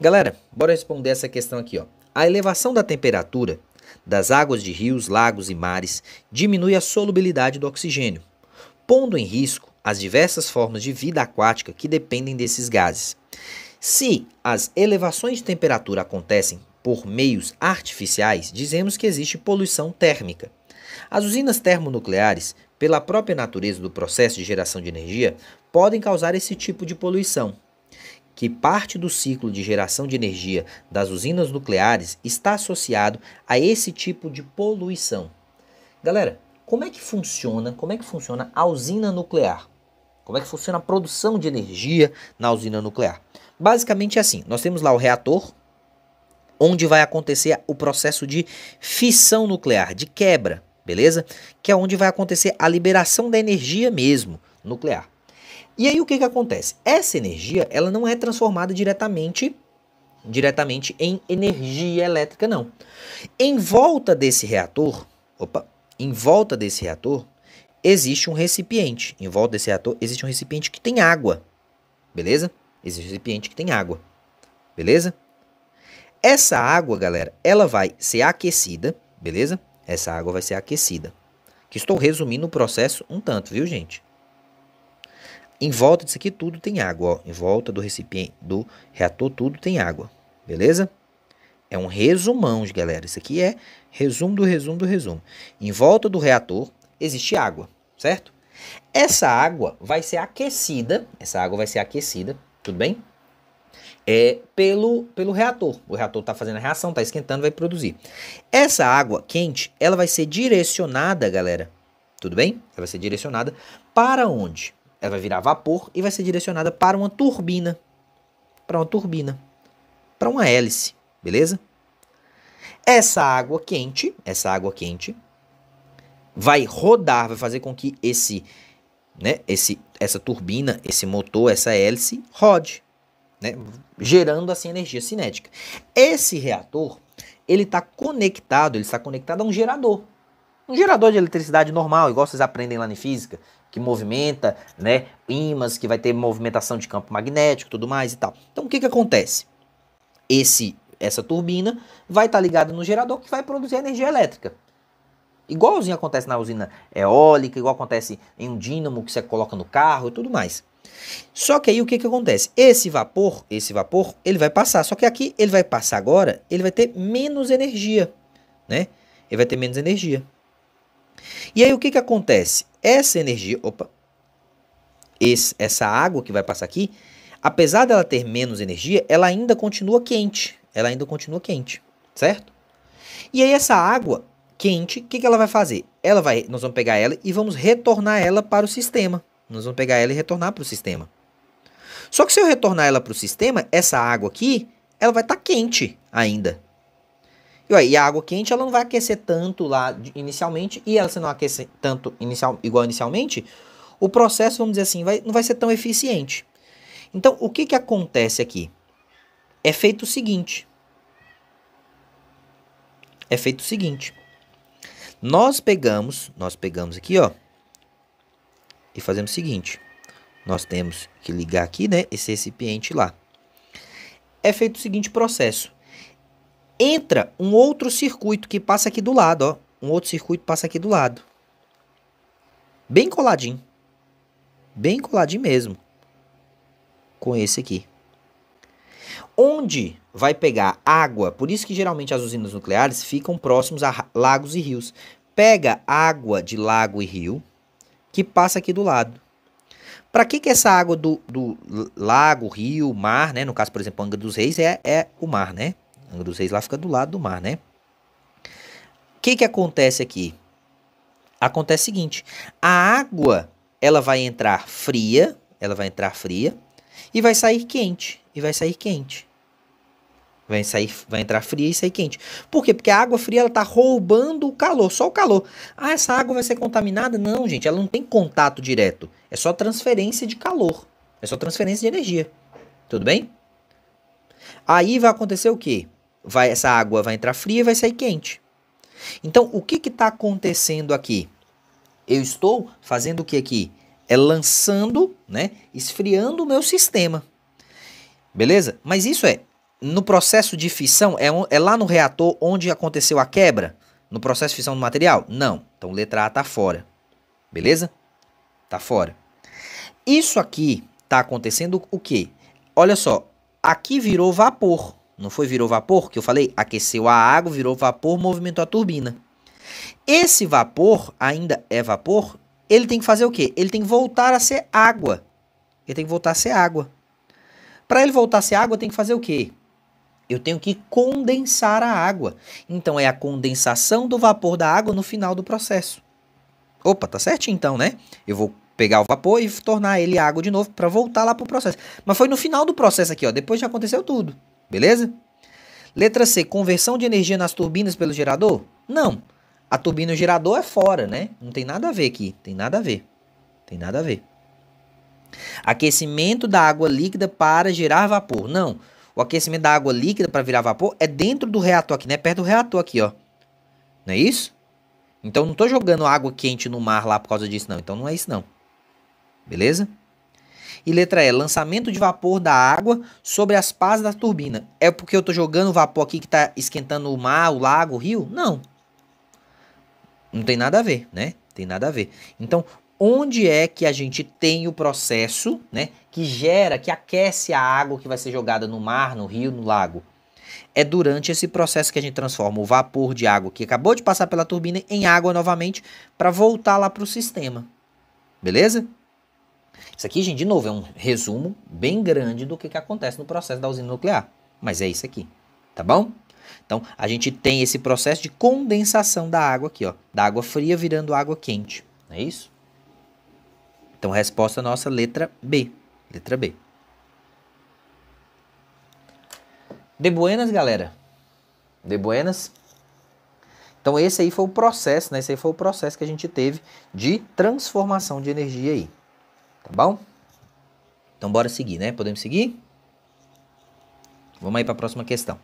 Galera, bora responder essa questão aqui, ó. A elevação da temperatura das águas de rios, lagos e mares diminui a solubilidade do oxigênio, pondo em risco as diversas formas de vida aquática que dependem desses gases. Se as elevações de temperatura acontecem por meios artificiais, dizemos que existe poluição térmica. As usinas termonucleares, pela própria natureza do processo de geração de energia, podem causar esse tipo de poluição que parte do ciclo de geração de energia das usinas nucleares está associado a esse tipo de poluição. Galera, como é que funciona? Como é que funciona a usina nuclear? Como é que funciona a produção de energia na usina nuclear? Basicamente é assim: nós temos lá o reator, onde vai acontecer o processo de fissão nuclear, de quebra, beleza? Que é onde vai acontecer a liberação da energia mesmo nuclear. E aí o que, que acontece? Essa energia ela não é transformada diretamente diretamente em energia elétrica não. Em volta desse reator, opa, em volta desse reator existe um recipiente. Em volta desse reator existe um recipiente que tem água. Beleza? Existe um recipiente que tem água. Beleza? Essa água, galera, ela vai ser aquecida, beleza? Essa água vai ser aquecida. Que estou resumindo o processo um tanto, viu, gente? Em volta disso aqui tudo tem água, ó. Em volta do recipiente, do reator tudo tem água, beleza? É um resumão, galera. Isso aqui é resumo do resumo do resumo. Em volta do reator existe água, certo? Essa água vai ser aquecida, essa água vai ser aquecida, tudo bem? É pelo, pelo reator. O reator está fazendo a reação, está esquentando, vai produzir. Essa água quente, ela vai ser direcionada, galera, tudo bem? Ela vai ser direcionada para onde? Ela vai virar vapor e vai ser direcionada para uma turbina. Para uma turbina. Para uma hélice, beleza? Essa água quente, essa água quente vai rodar, vai fazer com que esse, né, esse essa turbina, esse motor, essa hélice rode, né, gerando assim energia cinética. Esse reator, ele está conectado, ele está conectado a um gerador. Um gerador de eletricidade normal, igual vocês aprendem lá em física, que movimenta, né, ímãs, que vai ter movimentação de campo magnético, tudo mais e tal. Então o que que acontece? Esse essa turbina vai estar tá ligada no gerador que vai produzir energia elétrica. Igualzinho acontece na usina eólica, igual acontece em um dínamo que você coloca no carro e tudo mais. Só que aí o que que acontece? Esse vapor, esse vapor, ele vai passar. Só que aqui ele vai passar agora, ele vai ter menos energia, né? Ele vai ter menos energia. E aí o que que acontece? Essa energia, opa, esse, essa água que vai passar aqui, apesar dela ter menos energia, ela ainda continua quente. Ela ainda continua quente, certo? E aí essa água quente, o que, que ela vai fazer? Ela vai, nós vamos pegar ela e vamos retornar ela para o sistema. Nós vamos pegar ela e retornar para o sistema. Só que se eu retornar ela para o sistema, essa água aqui, ela vai estar tá quente ainda. E, a água quente ela não vai aquecer tanto lá inicialmente, e ela se não aquecer tanto inicial, igual inicialmente, o processo, vamos dizer assim, vai, não vai ser tão eficiente. Então, o que, que acontece aqui? É feito o seguinte. É feito o seguinte. Nós pegamos, nós pegamos aqui, ó, e fazemos o seguinte. Nós temos que ligar aqui, né, esse recipiente lá. É feito o seguinte processo entra um outro circuito que passa aqui do lado, ó. Um outro circuito passa aqui do lado. Bem coladinho. Bem coladinho mesmo. Com esse aqui. Onde vai pegar água, por isso que geralmente as usinas nucleares ficam próximos a lagos e rios. Pega água de lago e rio que passa aqui do lado. Para que, que essa água do, do lago, rio, mar, né? No caso, por exemplo, Angra dos Reis é, é o mar, né? Angra dos Reis lá fica do lado do mar, né? O que que acontece aqui? Acontece o seguinte, a água, ela vai entrar fria, ela vai entrar fria e vai sair quente, e vai sair quente. Vai sair, vai entrar fria e sair quente. Por quê? Porque a água fria ela tá roubando o calor, só o calor. Ah, essa água vai ser contaminada? Não, gente, ela não tem contato direto. É só transferência de calor. É só transferência de energia. Tudo bem? Aí vai acontecer o quê? Vai, essa água vai entrar fria e vai sair quente. Então, o que está acontecendo aqui? Eu estou fazendo o que aqui? É lançando, né? Esfriando o meu sistema. Beleza? Mas isso é no processo de fissão, é, um, é lá no reator onde aconteceu a quebra? No processo de fissão do material? Não. Então letra A tá fora. Beleza? Tá fora. Isso aqui tá acontecendo o quê? Olha só, aqui virou vapor. Não foi virou vapor que eu falei? Aqueceu a água, virou vapor, movimentou a turbina. Esse vapor ainda é vapor, ele tem que fazer o quê? Ele tem que voltar a ser água. Ele tem que voltar a ser água. Para ele voltar a ser água, tem que fazer o quê? Eu tenho que condensar a água. Então é a condensação do vapor da água no final do processo. Opa, tá certinho então, né? Eu vou pegar o vapor e tornar ele água de novo para voltar lá pro processo. Mas foi no final do processo aqui, ó. Depois já aconteceu tudo. Beleza? Letra C, conversão de energia nas turbinas pelo gerador? Não. A turbina e o gerador é fora, né? Não tem nada a ver aqui. Tem nada a ver. Tem nada a ver. Aquecimento da água líquida para gerar vapor. Não. O aquecimento da água líquida para virar vapor é dentro do reator aqui, né? Perto do reator aqui, ó. Não é isso? Então não estou jogando água quente no mar lá por causa disso, não. Então não é isso, não. Beleza? E letra E, lançamento de vapor da água sobre as pás da turbina. É porque eu estou jogando vapor aqui que está esquentando o mar, o lago, o rio? Não. Não tem nada a ver, né? Tem nada a ver. Então, onde é que a gente tem o processo, né, que gera, que aquece a água que vai ser jogada no mar, no rio, no lago? É durante esse processo que a gente transforma o vapor de água que acabou de passar pela turbina em água novamente para voltar lá para o sistema. Beleza? Isso aqui, gente, de novo, é um resumo bem grande do que, que acontece no processo da usina nuclear. Mas é isso aqui, tá bom? Então, a gente tem esse processo de condensação da água aqui, ó. Da água fria virando água quente. Não é isso? Então, resposta nossa, letra B. Letra B. De buenas, galera? De buenas? Então, esse aí foi o processo, né? Esse aí foi o processo que a gente teve de transformação de energia aí. Tá bom? Então, bora seguir, né? Podemos seguir? Vamos aí para a próxima questão.